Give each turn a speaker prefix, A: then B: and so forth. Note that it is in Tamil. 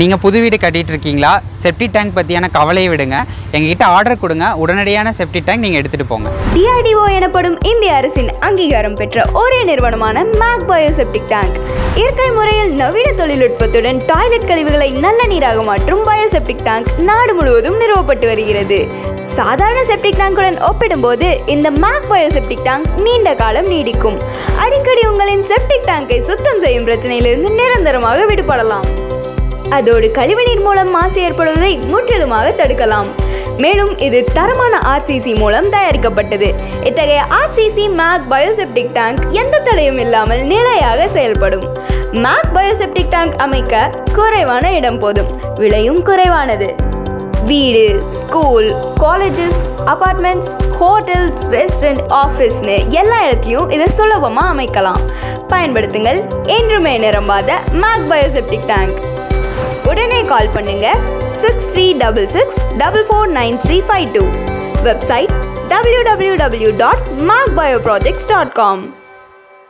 A: நீங்கள் புது வீடு கட்டிகிட்டு இருக்கீங்களா செப்டி டேங்க் பற்றியான கவலையை விடுங்க. எங்ககிட்ட ஆர்டர் கொடுங்க. உடனடியான செப்டி டேங்க் நீங்கள் எடுத்துகிட்டு போங்க.
B: டிஆர்டிஓ எனப்படும் இந்திய அரசின் அங்கீகாரம் பெற்ற ஒரே நிறுவனமான மேக் பயோசெப்டிக் டேங்க் இயற்கை முறையில் நவீன தொழில்நுட்பத்துடன் டாய்லெட் கழிவுகளை நல்ல நீராக மாற்றும் பயோசெப்டிக் டேங்க் நாடு முழுவதும் நிறுவப்பட்டு வருகிறது. சாதாரண செப்டிக் டேங்குடன் ஒப்பிடும்போது இந்த மேக் பயோசெப்டிக் டேங்க் நீண்ட காலம் நீடிக்கும். அடிக்கடி உங்களின் செப்டிக் டேங்கை சுத்தம் செய்யும் பிரச்சனையிலிருந்து நிரந்தரமாக விடுபடலாம். அதோடு கழிவுநீர் மூலம் மாசு ஏற்படுவதை முற்றிலுமாக தடுக்கலாம். மேலும் இது தரமான ஆர்சிசி மூலம் தயாரிக்கப்பட்டது. இத்தகைய ஆர்சிசி மேக் பயோசெப்டிக் டேங்க் எந்த தடையும் இல்லாமல் நிலையாக செயல்படும். மேக் பயோசெப்டிக் டேங்க் அமைக்க குறைவான இடம் போதும். விலையும் குறைவானது. வீடு school colleges apartments hotels restaurant ஆஃபீஸ்னு எல்லா இடத்துலையும் இதை சுலபமாக அமைக்கலாம். பயன்படுத்துங்கள். என்றுமே நிரம்பாத மேக் பயோசெப்டிக் டேங்க் கால் பண்ணுங்க. Six three double six double four nine three five two website W W W dot mark bio projects dot com